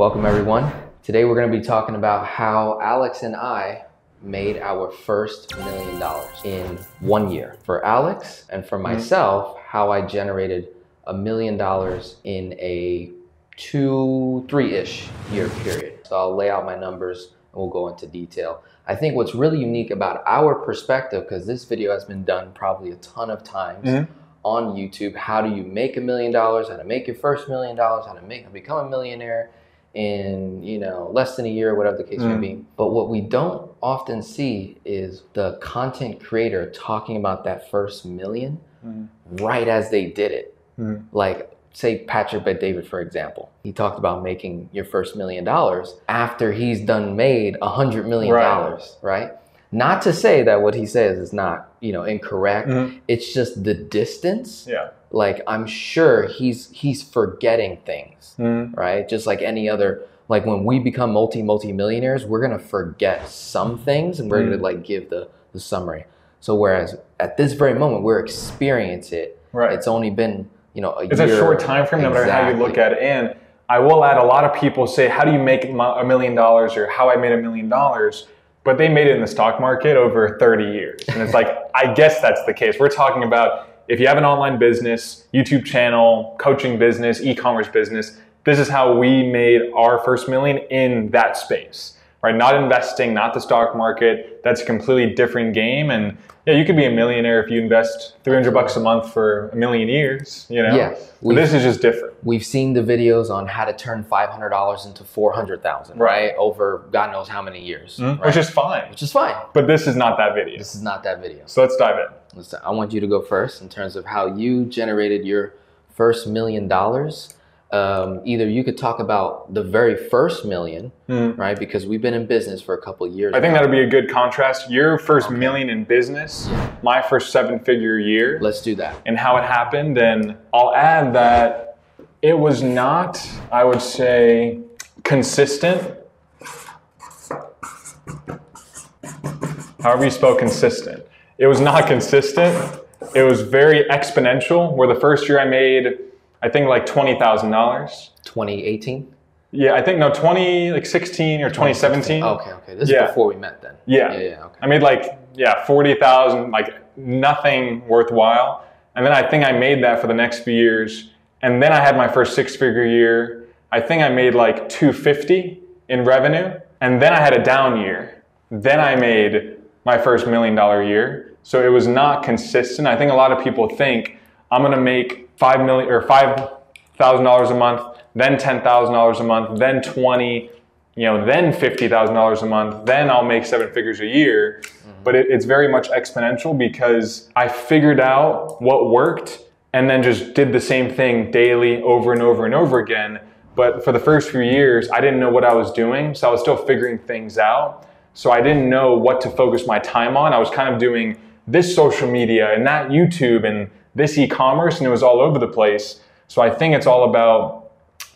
Welcome, everyone. Today we're going to be talking about how Alex and I made our first million dollars in one year. For Alex and for myself, how I generated a million dollars in a two, three ish year period. So I'll lay out my numbers and we'll go into detail. I think what's really unique about our perspective, because this video has been done probably a ton of times Mm-hmm. on YouTube. How do you make a million dollars? How to make your first million dollars? How to make become a millionaire in you know less than a year, whatever the case may Mhm. be. But what we don't often see is the content creator talking about that first 1000000 Mhm. right as they did it. Mhm. Like say Patrick Bet David, for example. He talked about making your first million dollars after he's done made a hundred million dollars, right? Not to say that what he says is not, you know, incorrect. Mhm. It's just the distance. Yeah. Like I'm sure he's he's forgetting things, Mhm. right? Just like any other like when we become multi multi millionaires, we're gonna forget some things and we're Mm. gonna like give the the summary. So whereas at this very moment we're experiencing it, Right. it's only been you know a it's year. a short time frame, no matter how you look at it. And I will add, a lot of people say, "How do you make a million dollars?" or "How I made a million dollars," but they made it in the stock market over 30 years, and it's like, I guess that's the case. We're talking about if you have an online business, YouTube channel, coaching business, e-commerce business. This is how we made our first million in that space, right? Not investing, not the stock market. That's a completely different game, and yeah, you could be a millionaire if you invest 300 bucks a month for a million years, you know? Yeah, But this is just different. We've seen the videos on how to turn five hundred dollars into four hundred thousand, right. Right. Over God knows how many years, Mhm. right? Which is fine. which is fine. But this is not that video. This is not that video. So let's dive in. Listen, I want you to go first in terms of how you generated your first million dollars. Um, either you could talk about the very first million, right? Because we've been in business for a couple of years. I think that'll be a good contrast. Your first Okay. million in business, Yeah. my first seven figure year, Let's do that. and how it happened. And I'll add that it was not, I would say, consistent. However, you spell consistent. It was not consistent. It was very exponential. Where the first year I made, I think like twenty thousand dollars. 2018. Yeah, I think no, twenty like sixteen or twenty oh, seventeen. Okay, okay. This Yeah. is before we met then. Yeah. Yeah, yeah. Okay. I made like yeah forty thousand, like nothing worthwhile. And then I think I made that for the next few years. And then I had my first six figure year. I think I made like two fifty in revenue. And then I had a down year. Then I made my first million dollar year. So it was not consistent. I think a lot of people think I'm gonna make five million or five thousand dollars a month, then ten thousand dollars a month, then twenty, you know, then fifty thousand dollars a month, then I'll make seven figures a year. Mm-hmm. But it, it's very much exponential because I figured out what worked and then just did the same thing daily over and over and over again. But for the first few years, I didn't know what I was doing, so I was still figuring things out. So I didn't know what to focus my time on. I was kind of doing this social media and that YouTube and this e-commerce, and it was all over the place. So I think it's all about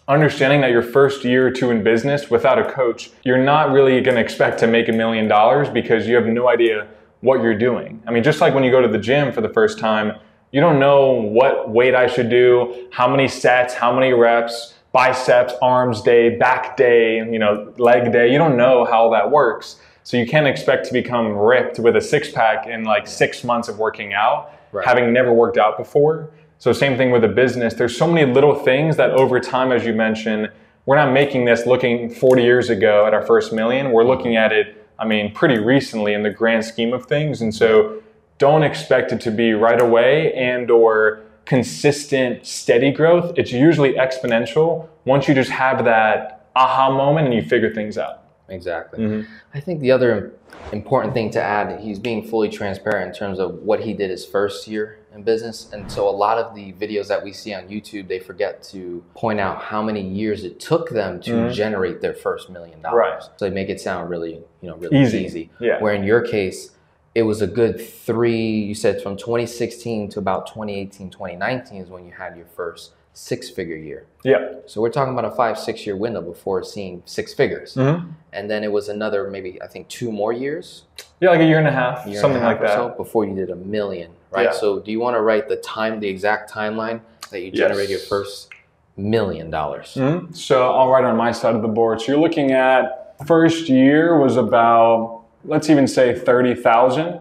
understanding that your first year or two in business without a coach, you're not really going to expect to make a million dollars because you have no idea what you're doing. I mean, just like when you go to the gym for the first time, you don't know what weight I should do, how many sets, how many reps, biceps, arms day, back day, you know, leg day. You don't know how that works. So you can't expect to become ripped with a six pack in like six months of working out, Right. having never worked out before. So same thing with a business. There's so many little things that over time, as you mentioned, we're not making this looking 40 years ago at our first million. We're looking at it, I mean, pretty recently in the grand scheme of things. And so don't expect it to be right away and or consistent, steady growth. It's usually exponential once you just have that aha moment and you figure things out. Exactly. Mhm. I think the other important thing to add, he's being fully transparent in terms of what he did his first year in business. And so a lot of the videos that we see on YouTube, they forget to point out how many years it took them to Mhm. generate their first million dollars. Right. So they make it sound really, you know, really Easy. easy. Yeah. Where in your case, it was a good three, you said from 2016 to about 2018, 2019 is when you had your first six figure year. Yeah. So we're talking about a five, six year window before seeing six figures. Mhm. And then it was another maybe I think two more years, Yeah, like a year and a half, year something a half like that. so before you did a million, right? Yeah. So do you want to write the time, the exact timeline that you Yes. generated your first million dollars? Mhm. So I'll write on my side of the board. So you're looking at first year was about let's even say thirty thousand.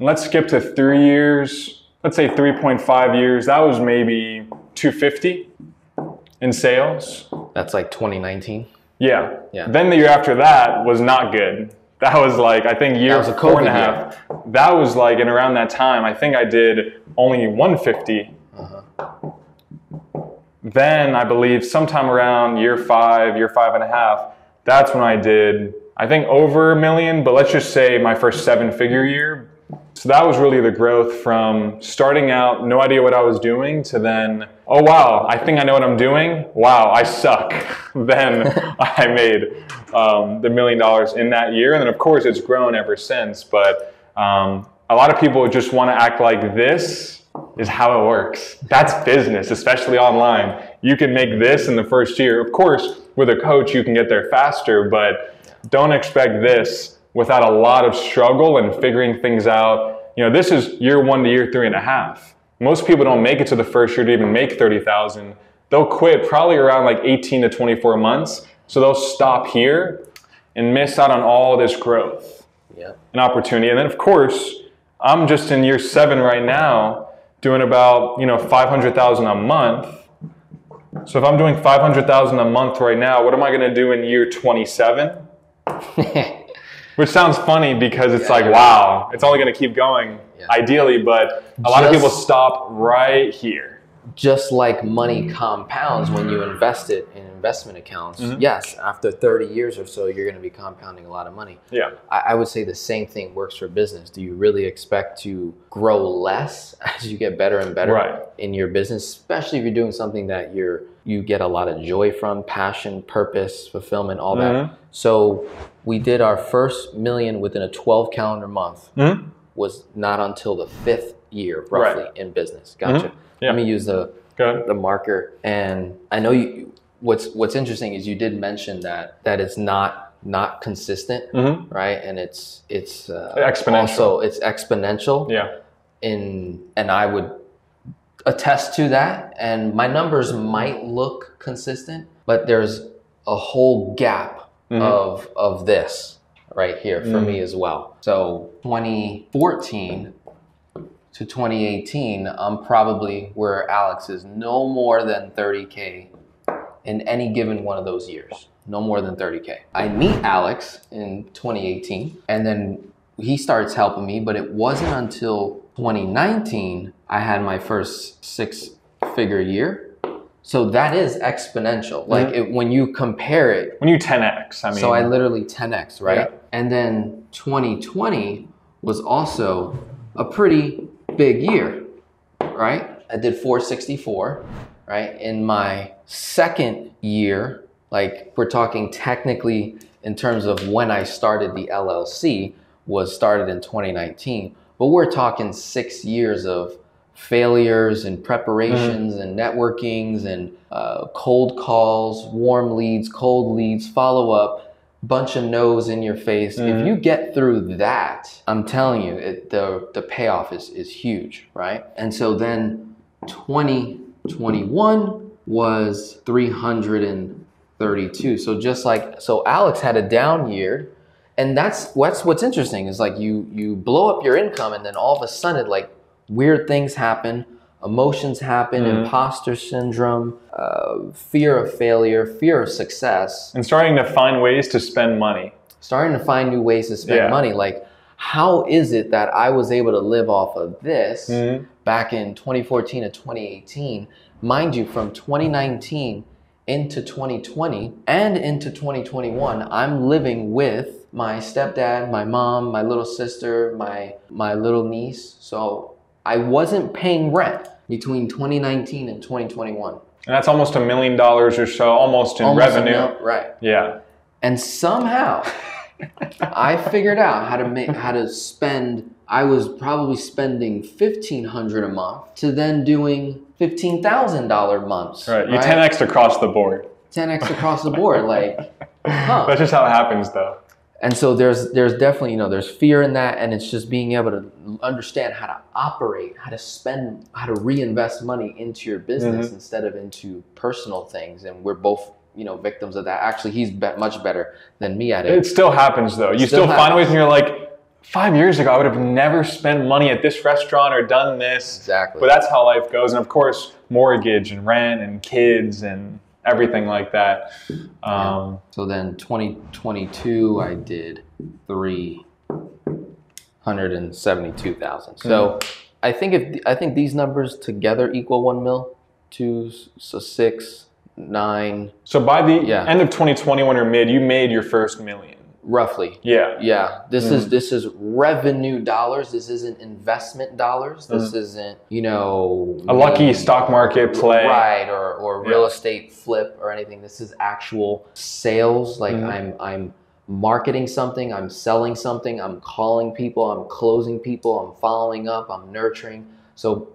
Let's skip to three years. Let's say three point five years. That was maybe two fifty in sales. That's like 2019. Yeah. Yeah. Then the year after that was not good. That was like I think year was a four and a half. That was like in around that time. I think I did only 150. Uh-huh. Then I believe sometime around year five, year five and a half, that's when I did I think over a million, but let's just say my first seven figure year. So that was really the growth from starting out, no idea what I was doing, to then, oh wow, I think I know what I'm doing. Wow, I suck. then I made um, the million dollars in that year. And then, of course, it's grown ever since. But um, a lot of people just want to act like this is how it works. That's business, especially online. You can make this in the first year. Of course, with a coach, you can get there faster, but don't expect this without a lot of struggle and figuring things out. You know, this is year one to year three and a half. Most people don't make it to the first year to even make 30,000. They'll quit probably around like 18 to 24 months. So they'll stop here and miss out on all this growth Yeah. and opportunity. And then of course, I'm just in year seven right now, doing about, you know, 500,000 a month. So if I'm doing 500,000 a month right now, what am I going to do in year 27? Which sounds funny because it's Yeah, like, wow, it's only going to keep going Yeah. ideally, but a lot of people stop right here. Just like money compounds when you invest it in investment accounts, yes, after 30 years or so, you're going to be compounding a lot of money. Yeah. I, I would say the same thing works for business. Do you really expect to grow less as you get better and better Right. in your business, especially if you're doing something that you're you get a lot of joy from, passion, purpose, fulfillment, all that. Mhm. So we did our first million within a 12 calendar month. Mhm. Was not until the fifth year, roughly, Right. in business. Gotcha. Yeah. Let me use the the marker. And I know you. What's What's interesting is you did mention that that it's not not consistent, hmm right? And it's it's uh, Exponential. Also, it's exponential. Yeah. In and I would attest to that. And my numbers might look consistent, but there's a whole gap Mhm. of of this right here for Mm. me as well. So 2014 to 2018, I'm probably where Alex is no more than 30K in any given one of those years. No more than 30K. I meet Alex in 2018 and then he starts helping me, but it wasn't until 2019 I had my first six figure year. So that is exponential. Mm-hmm. Like it, when you compare it When you 10x, I mean, so I literally 10x, right? Yeah. And then 2020 was also a pretty big year, right? I did 464, right? In my second year, like we're talking technically in terms of when I started the LLC, was started in 2019, but we're talking six years of failures and preparations and networkings and uh, cold calls, warm leads, cold leads, follow up, bunch of no's in your face. If Mhm. you get through that, I'm telling you, it, the the payoff is is huge, right? And so then 2021 was 332. So just like so, Alex had a down year. And that's what's what's interesting is like you you blow up your income and then all of a sudden like weird things happen, emotions happen, Mhm. imposter syndrome, uh, fear of failure, fear of success, and starting to find ways to spend money. starting to find new ways to spend Yeah. money. Like, how is it that I was able to live off of this Mhm. back in 2014 and 2018? Mind you, from 2019 into 2020 and into 2021, I'm living with my stepdad, my mom, my little sister, my my little niece. So I wasn't paying rent between 2019 and 2021. And that's almost a million dollars or so, almost in Almost revenue. mil- right? Yeah. And somehow I figured out how to make how to spend I was probably spending fifteen hundred a month to then doing fifteen thousand dollar months. Right. You 10x across the board. 10x across the board. Like, huh. That's just how it happens, though. And so there's there's definitely you know there's fear in that and it's just being able to understand how to operate how to spend how to reinvest money into your business Mhm. instead of into personal things and we're both you know victims of that actually he's be- much better than me at it It still happens though. You Still still, find ways and you're like, five years ago, I would have never spent money at this restaurant or done this. exactly But that's how life goes. And of course, mortgage and rent and kids and everything like that. Um, so then 2022 i did 372000 so i think if i think these numbers together equal 1 mil two so six nine So by the Yeah. end of 2021 or mid, you made your first million. Roughly Yeah. Yeah, this Mm. is this is revenue dollars. This isn't investment dollars. This isn't you know Mm. A lucky stock market play. right or or real Yeah. estate flip or anything. This is actual sales. Like Mhm. I'm I'm marketing something. I'm selling something. I'm calling people. I'm closing people. I'm following up. I'm nurturing. So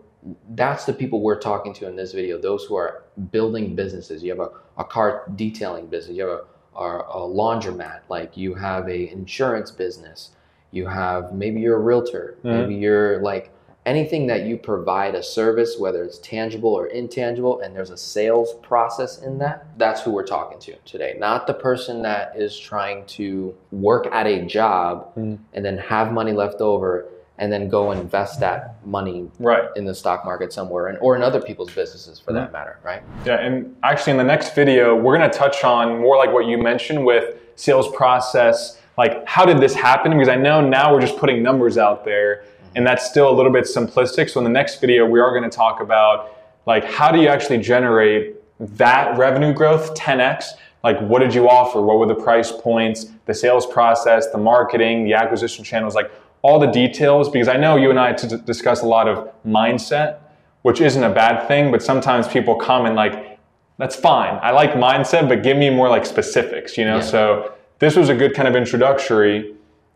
that's the people we're talking to in this video. Those who are building businesses. You have a, a car detailing business. You have a or a laundromat, like you have a insurance business, you have maybe you're a realtor, Mhm. maybe you're like anything that you provide a service, whether it's tangible or intangible, and there's a sales process in that, that's who we're talking to today. Not the person that is trying to work at a job Mhm. and then have money left over and then go and invest that money Right. in the stock market somewhere and or in other people's businesses for that matter, right? Yeah, and actually in the next video, we're gonna touch on more like what you mentioned with sales process. Like, how did this happen? Because I know now we're just putting numbers out there, mm-hmm. and that's still a little bit simplistic. So in the next video, we are gonna talk about like how do you actually generate that revenue growth 10x? Like, what did you offer? What were the price points, the sales process, the marketing, the acquisition channels, like all the details? Because I know you and I to discuss a lot of mindset which isn't a bad thing, but sometimes people comment like, that's fine. I like mindset, but give me more like specifics, you know? Yeah. So this was a good kind of introductory.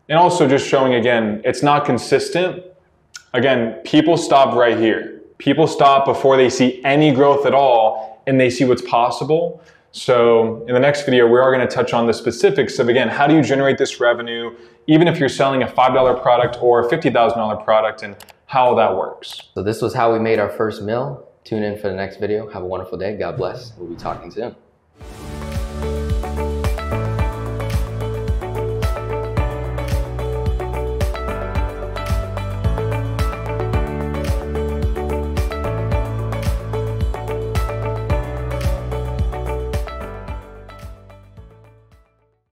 And also just showing again, it's not consistent. Again, people stop right here. People stop before they see any growth at all and they see what's possible. So in the next video, we are going to touch on the specifics of again, how do you generate this revenue, even if you're selling a $5 product or a $50,000 product and how that works. So this was how we made our first mill. Tune in for the next video. Have a wonderful day. God bless. We'll be talking soon.